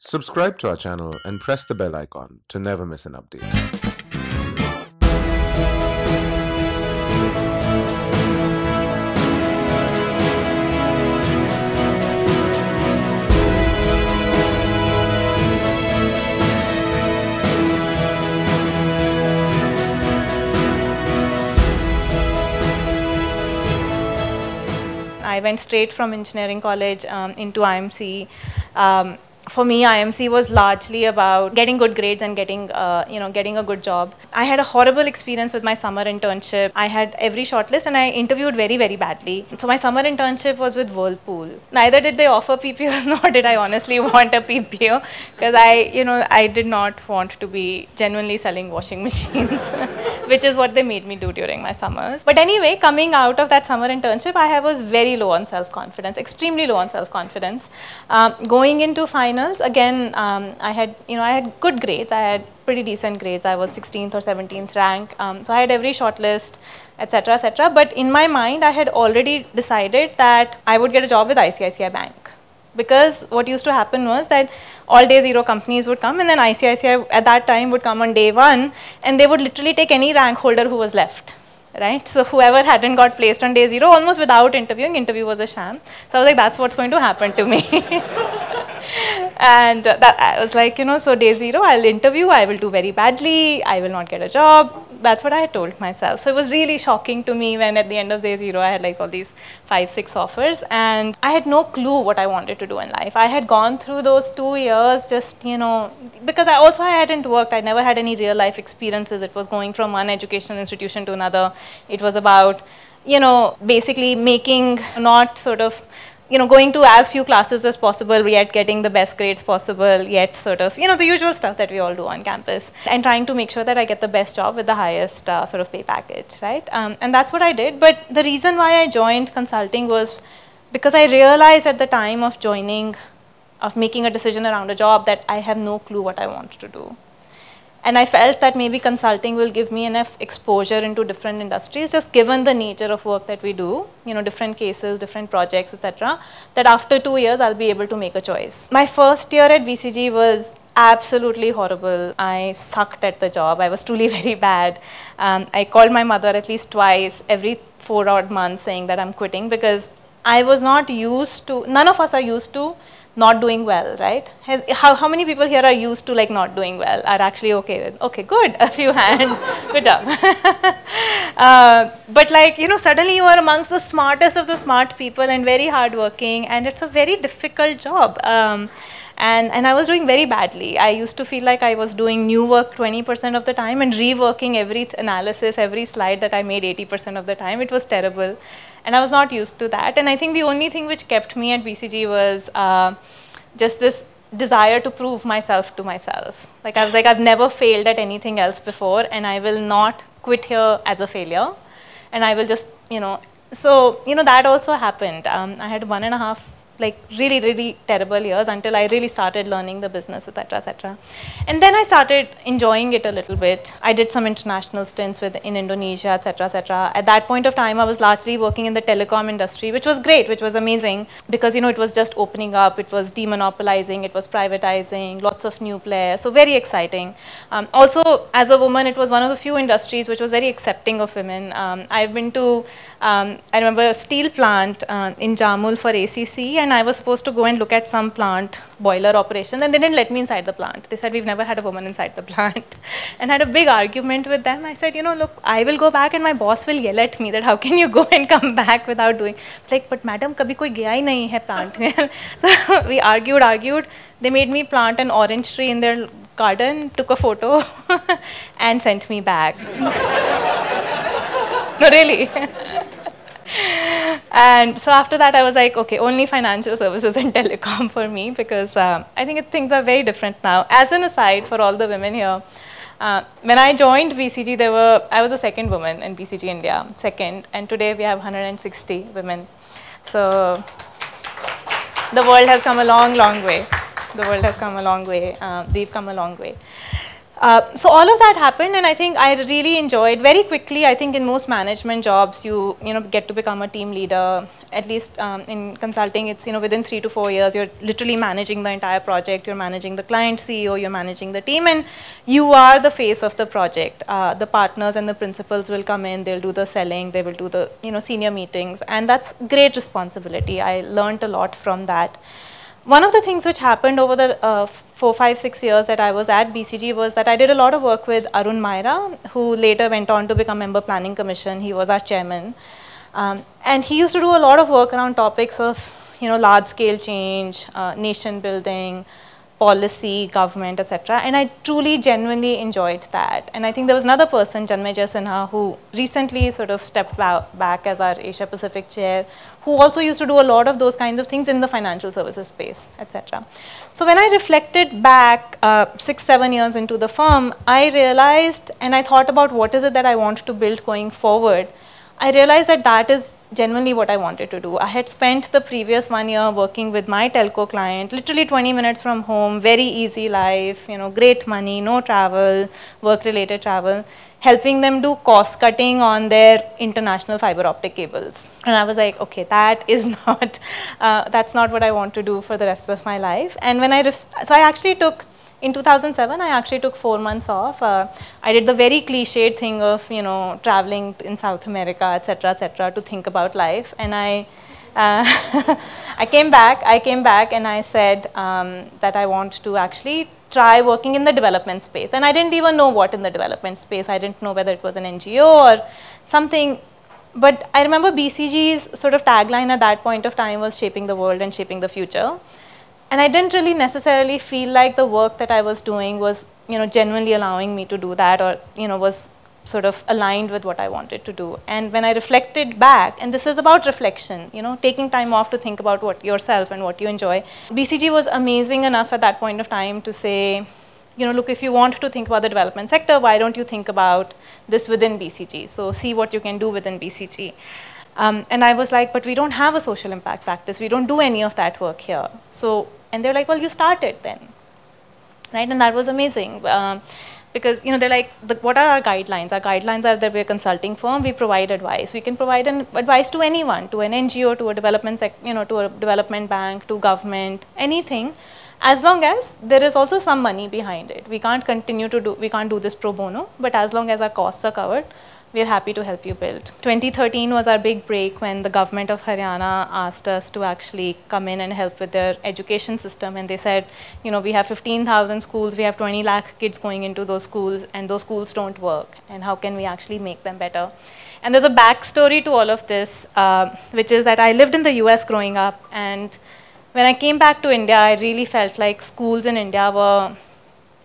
Subscribe to our channel and press the bell icon to never miss an update. I went straight from engineering college um, into IIMC. Um, for me, IIMC was largely about getting good grades and getting, uh, you know, getting a good job. I had a horrible experience with my summer internship. I had every shortlist and I interviewed very, very badly. So my summer internship was with Whirlpool. Neither did they offer PPOs, nor did I honestly want a PPO because I, you know, I did not want to be genuinely selling washing machines, which is what they made me do during my summers. But anyway, coming out of that summer internship, I was very low on self-confidence, extremely low on self-confidence. Um, going into finals, again, um, I had, you know, I had good grades. I had pretty decent grades. I was 16th or 17th rank. Um, so I had every shortlist, etc., etc. But in my mind, I had already decided that I would get a job with ICICI Bank. Because what used to happen was that all day zero companies would come and then ICICI at that time would come on day one and they would literally take any rank holder who was left right? So whoever hadn't got placed on day zero, almost without interviewing, interview was a sham. So I was like, that's what's going to happen to me. and that I was like, you know, so day zero, I'll interview, I will do very badly, I will not get a job. That's what I had told myself. So it was really shocking to me when at the end of day zero, I had like all these five, six offers, and I had no clue what I wanted to do in life. I had gone through those two years just, you know, because I also I hadn't worked, I never had any real life experiences. It was going from one educational institution to another. It was about, you know, basically making not sort of you know, going to as few classes as possible, yet getting the best grades possible, yet sort of, you know, the usual stuff that we all do on campus, and trying to make sure that I get the best job with the highest uh, sort of pay package, right? Um, and that's what I did. But the reason why I joined consulting was because I realized at the time of joining, of making a decision around a job, that I have no clue what I want to do. And I felt that maybe consulting will give me enough exposure into different industries, just given the nature of work that we do, you know, different cases, different projects, etc., that after two years I'll be able to make a choice. My first year at BCG was absolutely horrible. I sucked at the job. I was truly very bad. Um, I called my mother at least twice every four odd months saying that I'm quitting because I was not used to, none of us are used to not doing well, right? Has, how, how many people here are used to like not doing well, are actually okay with, okay, good, a few hands, good job. uh, but like, you know, suddenly you are amongst the smartest of the smart people and very hardworking and it's a very difficult job. Um, and, and I was doing very badly. I used to feel like I was doing new work 20% of the time and reworking every analysis, every slide that I made 80% of the time. It was terrible. And I was not used to that. And I think the only thing which kept me at BCG was uh, just this desire to prove myself to myself. Like I was like, I've never failed at anything else before, and I will not quit here as a failure. And I will just, you know, so, you know, that also happened. Um, I had one and a half like really, really terrible years until I really started learning the business, etc., etc. And then I started enjoying it a little bit. I did some international stints with in Indonesia, etc., etc. At that point of time, I was largely working in the telecom industry, which was great, which was amazing because you know it was just opening up, it was demonopolizing, it was privatizing, lots of new players, so very exciting. Um, also, as a woman, it was one of the few industries which was very accepting of women. Um, I've been to, um, I remember a steel plant uh, in Jamul for ACC, and and I was supposed to go and look at some plant boiler operation, and they didn't let me inside the plant. They said, we've never had a woman inside the plant. and I had a big argument with them. I said, you know, look, I will go back and my boss will yell at me that how can you go and come back without doing, like, but madam, kabhi koi gaya hi nahi hai plant so we argued, argued. They made me plant an orange tree in their garden, took a photo, and sent me back. no, really. And so after that, I was like, okay, only financial services and telecom for me because uh, I think things are very different now. As an aside for all the women here, uh, when I joined BCG, there were I was the second woman in BCG India, second, and today we have 160 women. So the world has come a long, long way. The world has come a long way. Uh, we've come a long way. Uh, so all of that happened, and I think I really enjoyed very quickly. I think in most management jobs, you you know get to become a team leader. At least um, in consulting, it's you know within three to four years, you're literally managing the entire project. You're managing the client CEO, you're managing the team, and you are the face of the project. Uh, the partners and the principals will come in. They'll do the selling. They will do the you know senior meetings, and that's great responsibility. I learned a lot from that. One of the things which happened over the uh, four, five, six years that I was at BCG was that I did a lot of work with Arun Maira, who later went on to become member planning commission. He was our chairman. Um, and he used to do a lot of work around topics of, you know, large scale change, uh, nation building, policy, government, etc. And I truly, genuinely enjoyed that. And I think there was another person, Janmejay Sinha, who recently sort of stepped back as our Asia Pacific chair, who also used to do a lot of those kinds of things in the financial services space, etc. So when I reflected back uh, six, seven years into the firm, I realized and I thought about what is it that I want to build going forward. I realized that that is genuinely what I wanted to do. I had spent the previous one year working with my telco client, literally 20 minutes from home, very easy life, you know, great money, no travel, work-related travel, helping them do cost cutting on their international fiber optic cables. And I was like, okay, that is not, uh, that's not what I want to do for the rest of my life. And when I, so I actually took in 2007, I actually took four months off. Uh, I did the very cliched thing of, you know, traveling in South America, etc., etc., to think about life. And I, uh, I came back. I came back, and I said um, that I want to actually try working in the development space. And I didn't even know what in the development space. I didn't know whether it was an NGO or something. But I remember BCG's sort of tagline at that point of time was shaping the world and shaping the future and I didn't really necessarily feel like the work that I was doing was, you know, genuinely allowing me to do that or, you know, was sort of aligned with what I wanted to do. And when I reflected back, and this is about reflection, you know, taking time off to think about what yourself and what you enjoy. BCG was amazing enough at that point of time to say, you know, look, if you want to think about the development sector, why don't you think about this within BCG? So see what you can do within BCG. Um, and I was like, but we don't have a social impact practice. We don't do any of that work here. So and they're like, well, you started then. Right? And that was amazing. Um, because you know they're like the, what are our guidelines our guidelines are that we're a consulting firm we provide advice we can provide an advice to anyone to an ngo to a development sec, you know to a development bank to government anything as long as there is also some money behind it we can't continue to do we can't do this pro bono but as long as our costs are covered we're happy to help you build. 2013 was our big break when the government of Haryana asked us to actually come in and help with their education system. And they said, you know, we have 15,000 schools, we have 20 lakh kids going into those schools, and those schools don't work. And how can we actually make them better? And there's a backstory to all of this, uh, which is that I lived in the US growing up. And when I came back to India, I really felt like schools in India were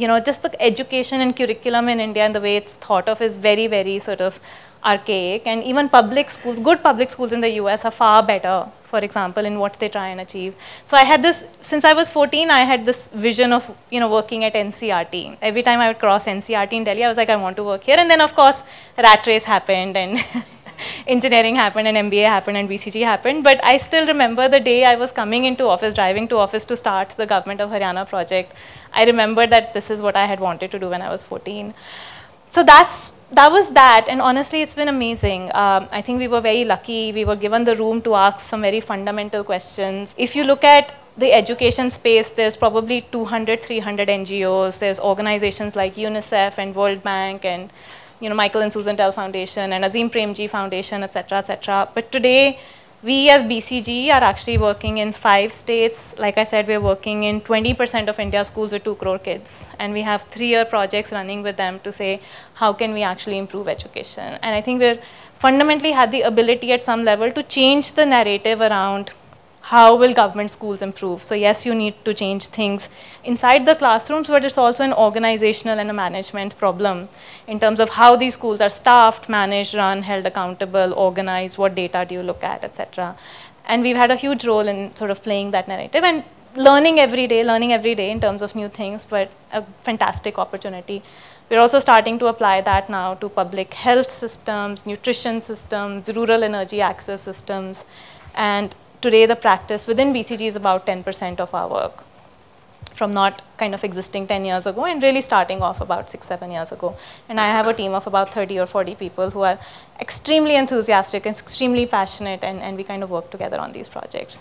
you know, just the education and curriculum in India and the way it's thought of is very, very sort of archaic. And even public schools, good public schools in the US are far better, for example, in what they try and achieve. So I had this, since I was 14, I had this vision of, you know, working at NCERT. Every time I would cross NCERT in Delhi, I was like, I want to work here. And then, of course, rat race happened and engineering happened and MBA happened and BCG happened. But I still remember the day I was coming into office, driving to office to start the Government of Haryana project. I remember that this is what I had wanted to do when I was 14. So that's that was that, and honestly, it's been amazing. Um, I think we were very lucky. We were given the room to ask some very fundamental questions. If you look at the education space, there's probably 200, 300 NGOs. There's organizations like UNICEF and World Bank and you know, Michael and Susan Dell Foundation and Azim Premji Foundation, et cetera, et cetera. But today, we as BCG are actually working in five states. Like I said, we're working in 20% of India's schools with two crore kids. And we have three-year projects running with them to say, how can we actually improve education? And I think we're fundamentally had the ability at some level to change the narrative around how will government schools improve? So yes, you need to change things inside the classrooms, but it's also an organizational and a management problem in terms of how these schools are staffed, managed, run, held accountable, organized, what data do you look at, etc. And we've had a huge role in sort of playing that narrative and learning every day, learning every day in terms of new things, but a fantastic opportunity. We're also starting to apply that now to public health systems, nutrition systems, rural energy access systems, and today the practice within BCG is about 10% of our work. from not kind of existing 10 years ago and really starting off about six, seven years ago. And I have a team of about 30 or 40 people who are extremely enthusiastic and extremely passionate, and, and we kind of work together on these projects.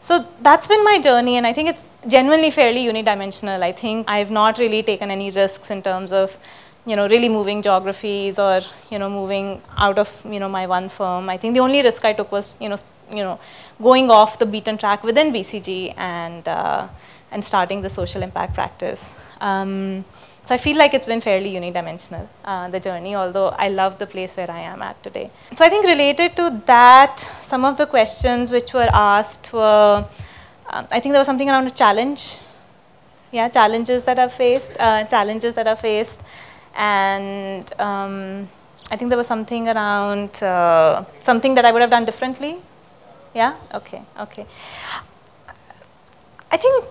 So that's been my journey, and I think it's genuinely fairly unidimensional. I think I've not really taken any risks in terms of, you know, really moving geographies or, you know, moving out of, you know, my one firm. I think the only risk I took was, you know, you know, going off the beaten track within BCG and uh, and starting the social impact practice. Um, so I feel like it's been fairly unidimensional, uh, the journey, although I love the place where I am at today. So I think related to that, some of the questions which were asked were, um, I think there was something around a challenge. Yeah, challenges that I've faced, uh, challenges that I've faced. And um, I think there was something around uh, something that I would have done differently. Yeah, okay, okay. I think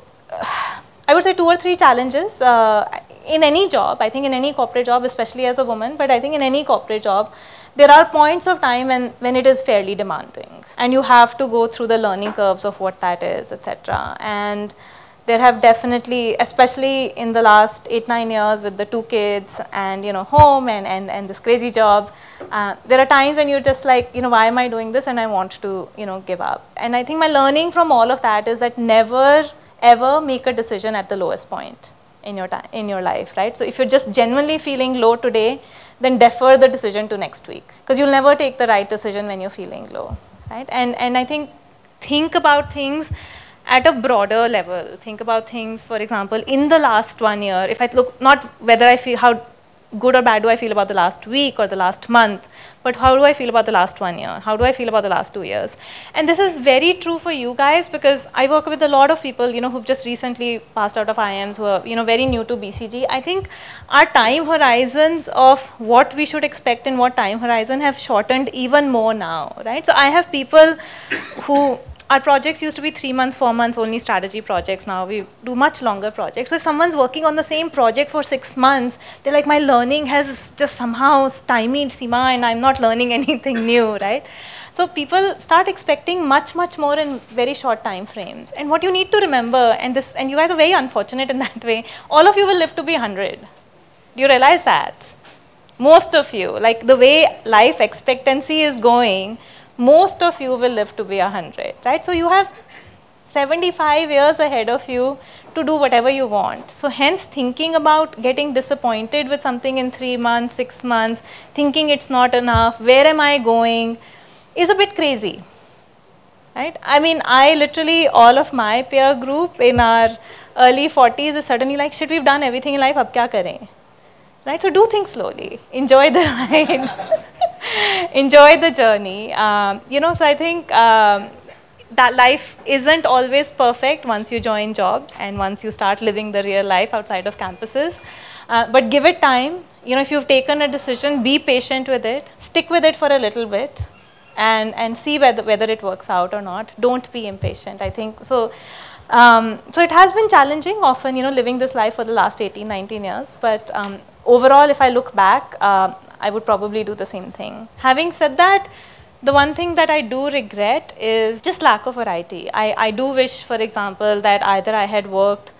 I would say two or three challenges uh, in any job. I think in any corporate job, especially as a woman, but I think in any corporate job, there are points of time when, when it is fairly demanding, and you have to go through the learning curves of what that is, etc. And there have definitely, especially in the last eight nine years with the two kids and you know home and and, and this crazy job, uh, there are times when you're just like you know why am I doing this and I want to you know give up. And I think my learning from all of that is that never ever make a decision at the lowest point in your time in your life right? So if you're just genuinely feeling low today then defer the decision to next week. Because you'll never take the right decision when you're feeling low right? And and i think think about things at a broader level think about things for example in the last one year if i look not whether i feel how good or bad do I feel about the last week or the last month, but how do I feel about the last one year? How do I feel about the last two years? And this is very true for you guys because I work with a lot of people, you know, who've just recently passed out of IIMs who are, you know, very new to BCG. I think our time horizons of what we should expect in what time horizon have shortened even more now, right? So I have people who our projects used to be three months, four months, only strategy projects. Now we do much longer projects. So if someone's working on the same project for six months, they're like, my learning has just somehow stymied Seema and I'm not learning anything new, right? So people start expecting much, much more in very short time frames. And what you need to remember, and this, and you guys are very unfortunate in that way, all of you will live to be 100. Do you realize that? Most of you, like the way life expectancy is going, most of you will live to be 100, right? So you have 75 years ahead of you to do whatever you want. So hence thinking about getting disappointed with something in three months, six months, thinking it's not enough, where am I going, is a bit crazy. Right? I mean, I literally, all of my peer group in our early 40s is suddenly like, shit, we've done everything in life, ab kya kare? Right? So do things slowly. Enjoy the ride. enjoy the journey. Um, you know, so I think um, that life isn't always perfect once you join jobs and once you start living the real life outside of campuses. Uh, but give it time. You know, if you've taken a decision, be patient with it. Stick with it for a little bit. And, and see whether, whether it works out or not. Don't be impatient. I think so. Um, so it has been challenging often, you know, living this life for the last 18, 19 years. But um, overall, if I look back, uh, I would probably do the same thing. Having said that, the one thing that I do regret is just lack of variety. I, I do wish, for example, that either I had worked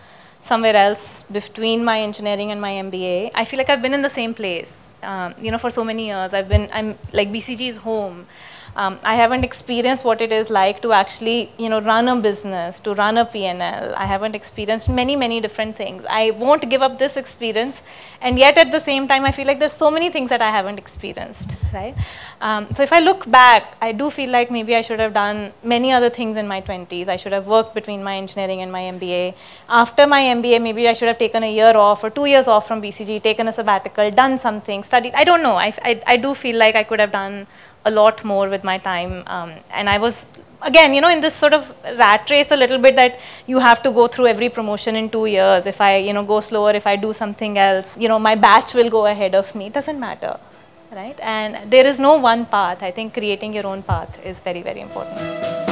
somewhere else between my engineering and my MBA. I feel like I've been in the same place, um, you know, for so many years. I've been, I'm like BCG's home. Um, I haven't experienced what it is like to actually, you know, run a business, to run a PNL. I haven't experienced many, many different things. I won't give up this experience, and yet at the same time, I feel like there's so many things that I haven't experienced, right? Um, so if I look back, I do feel like maybe I should have done many other things in my 20s. I should have worked between my engineering and my MBA. After my MBA, maybe I should have taken a year off or two years off from BCG, taken a sabbatical, done something, studied. I don't know. I, I, I do feel like I could have done a lot more with my time. Um, and I was, again, you know, in this sort of rat race a little bit that you have to go through every promotion in two years. If I, you know, go slower, if I do something else, you know, my batch will go ahead of me. It doesn't matter, right? And there is no one path. I think creating your own path is very, very important.